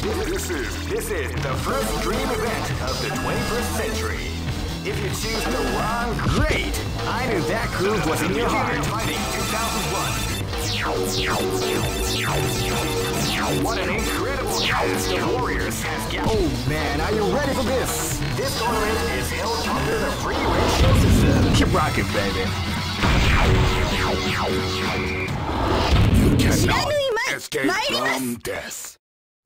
This is this is the first dream event of the 21st century. If you choose the wrong, great. I knew that groove was in your heart. Fighting 2001. What an incredible challenge the Warriors have gathered. Oh man, are you ready for this? This tournament is held under the free ratio system. Keep rocking, baby. You cannot escape from death.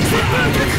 That's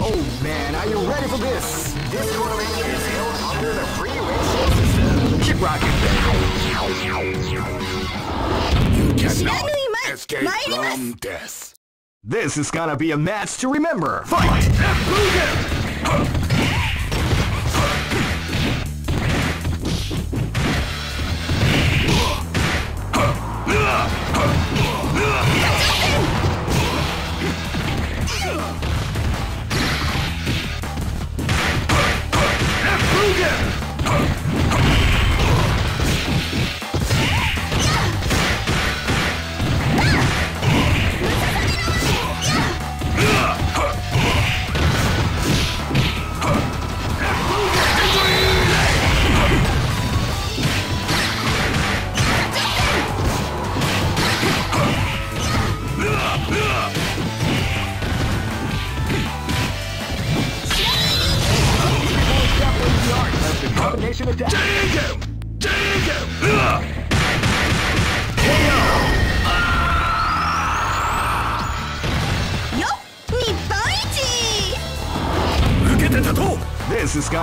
Oh man, are you ready for this? This tournament is held under the free ratio system. Keep rocking, This is gonna be a match to remember. Fight! Fight.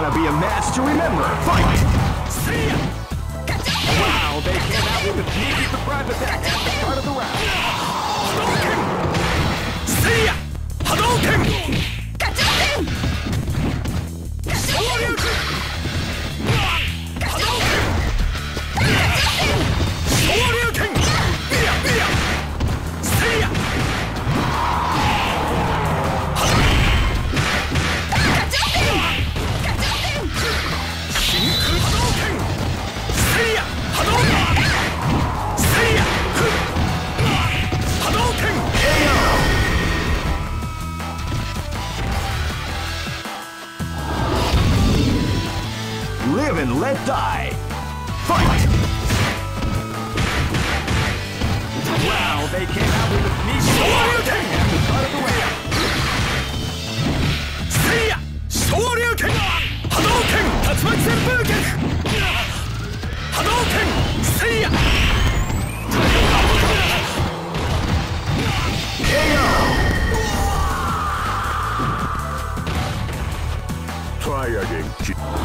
gonna be a match to remember. Fight! See ya! Wow, they came out with a cheeky surprise attack at the start of the round. Hadouken! See ya! Hadouken! Hadouken! live and let die. Fight! Wow, they came out with a knee Shoryuken! Out of the way. Seiya! Shoryuken! Hadouken! Tatsumaki Senpukyaku! Hadouken! Seiya! KO! Try again, kid.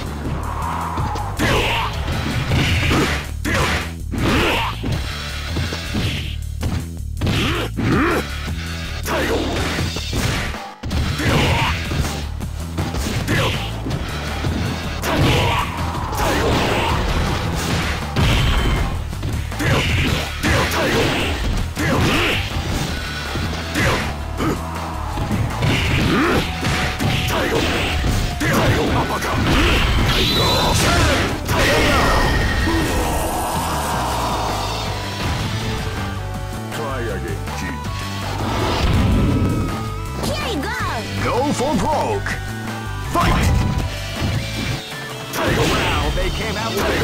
they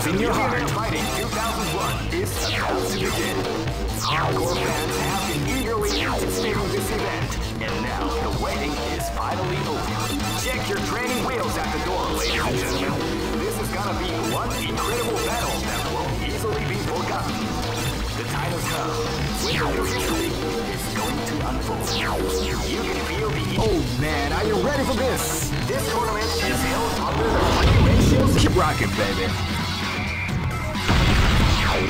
groove in your heart. Fighting 2001 is about to begin. Hardcore fans have been eagerly anticipating this event, and now the waiting is finally over. Check your training wheels at the door, ladies and gentlemen. This is gonna be one incredible battle that won't easily be forgotten. The time has come when the new history is going to unfold. You can feel the. Oh man, are you ready for this? This tournament is held under the. Keep rocking, baby. You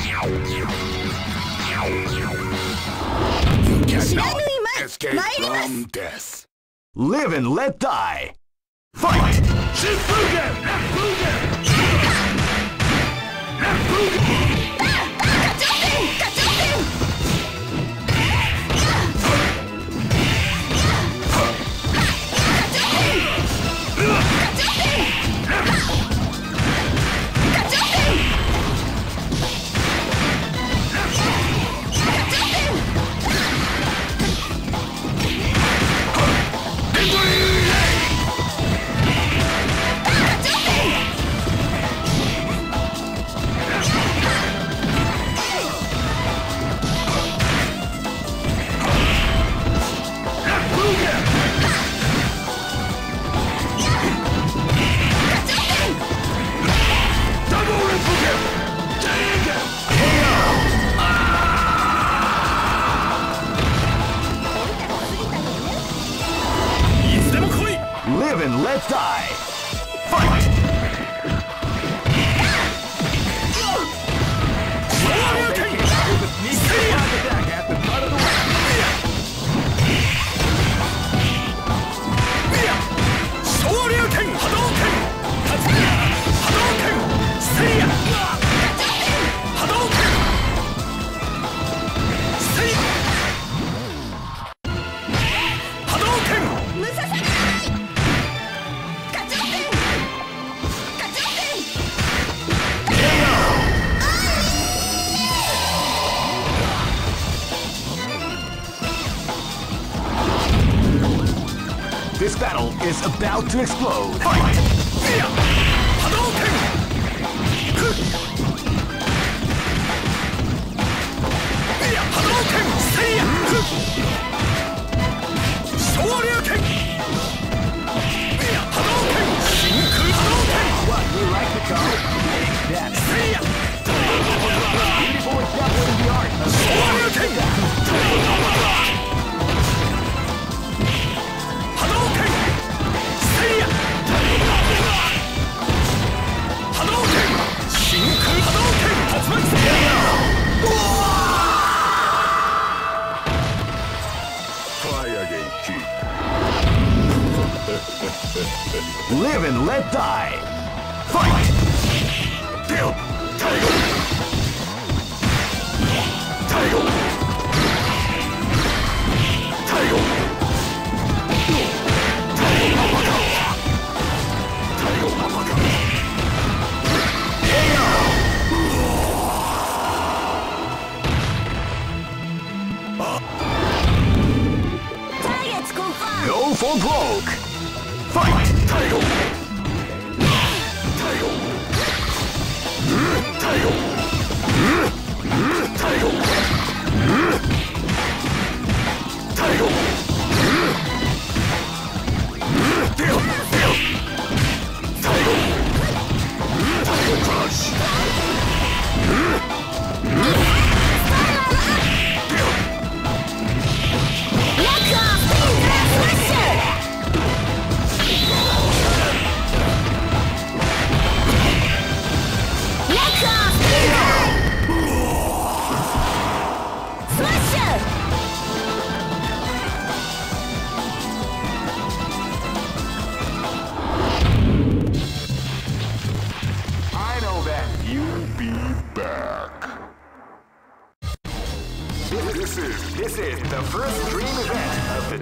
cannot escape from death. Live and let die. Fight! Shifugen! Fugen! ガ for broke.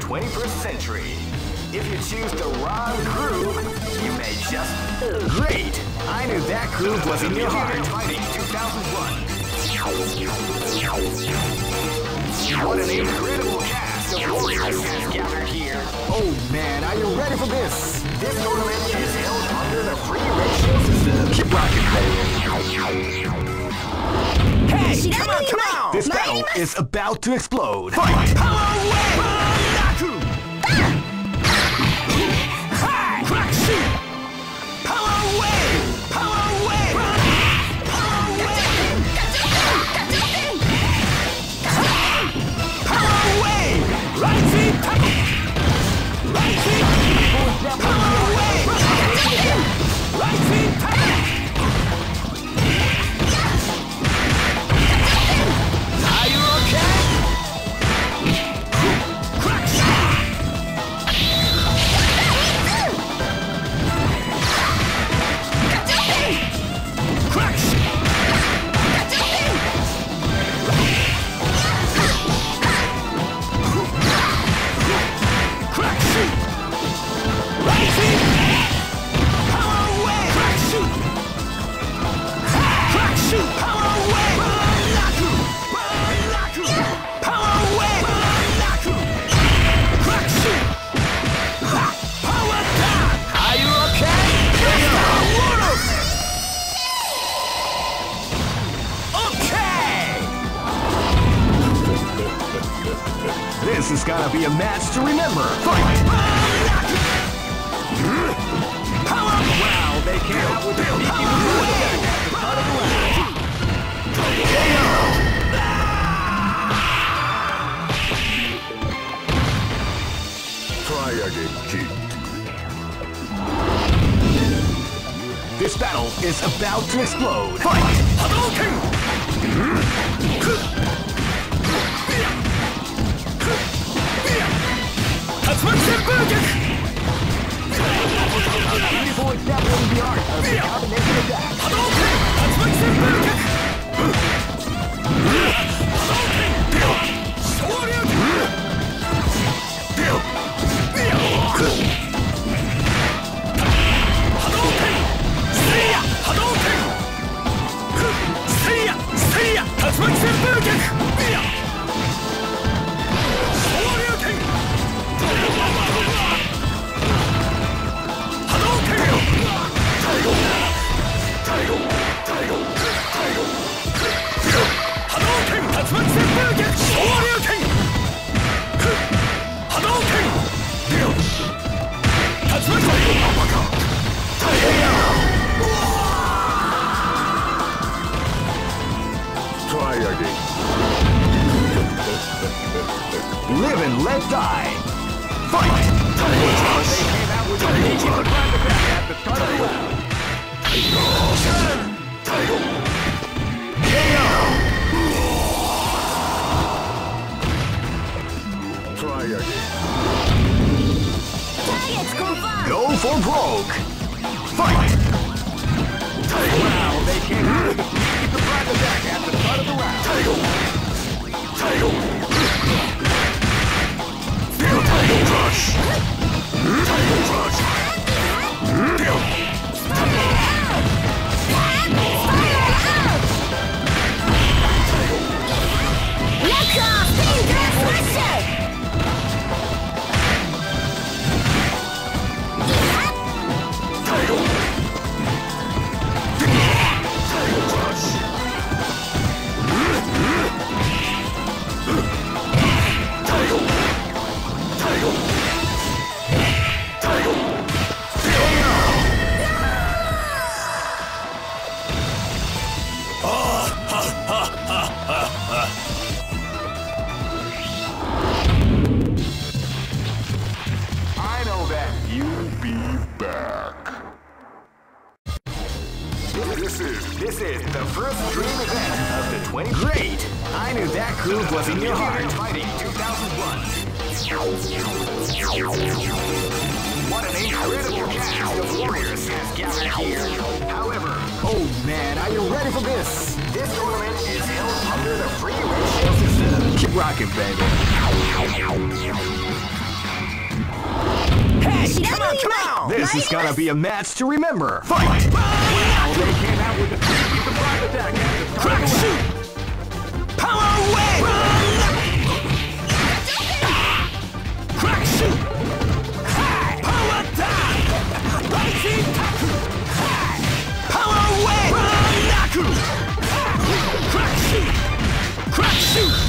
21st century. If you choose the wrong groove, you may just great. I knew that groove was in your heart. Fighting 2001. What an incredible cast of warriors has gathered here. Oh man, are you ready for this? This tournament is held under the free ratio system. Keep rocking, Hey, come on, come on! This battle is about to explode. Fight! Power be a match to remember. Fight! Wow, they came with the This battle is about to explode. Fight! Hadouken! 作戦分脚 Yeah! Rogue. Fight! Wow, they can't keep the front attack at the start of the round. Tail! Title! tail Rush! Tail Rush! Title! rocking, baby. Hey, come on, come on! This is gonna be a match to remember. Fight! Crack shoot! Power Wave! Crack shoot! Power down! Rising tackle! Power Wave! Crack shoot! Crack shoot!